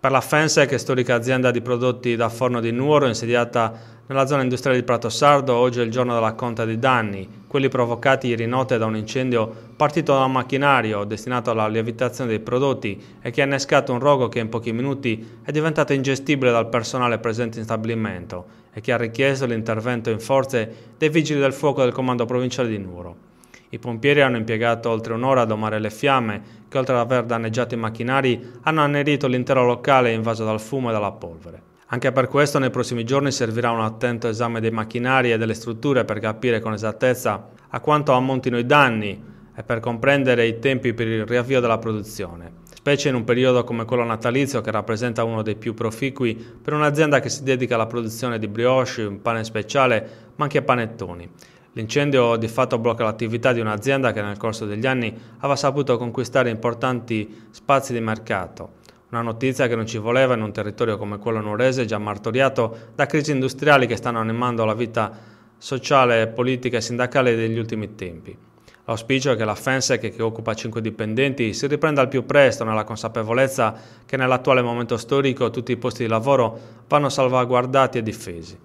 Per la Fensec, storica azienda di prodotti da forno di Nuoro, insediata nella zona industriale di Prato Sardo, oggi è il giorno della conta dei danni, quelli provocati ieri notte da un incendio partito da un macchinario destinato alla lievitazione dei prodotti e che ha innescato un rogo che in pochi minuti è diventato ingestibile dal personale presente in stabilimento e che ha richiesto l'intervento in forze dei vigili del fuoco del comando provinciale di Nuoro. I pompieri hanno impiegato oltre un'ora a domare le fiamme che oltre ad aver danneggiato i macchinari hanno annerito l'intero locale invaso dal fumo e dalla polvere. Anche per questo nei prossimi giorni servirà un attento esame dei macchinari e delle strutture per capire con esattezza a quanto ammontino i danni e per comprendere i tempi per il riavvio della produzione, specie in un periodo come quello natalizio che rappresenta uno dei più proficui per un'azienda che si dedica alla produzione di brioche, un pane speciale, ma anche panettoni. L'incendio di fatto blocca l'attività di un'azienda che nel corso degli anni aveva saputo conquistare importanti spazi di mercato. Una notizia che non ci voleva in un territorio come quello nuorese già martoriato da crisi industriali che stanno animando la vita sociale, politica e sindacale degli ultimi tempi. L'auspicio è che la Fensec, che occupa 5 dipendenti, si riprenda al più presto nella consapevolezza che nell'attuale momento storico tutti i posti di lavoro vanno salvaguardati e difesi.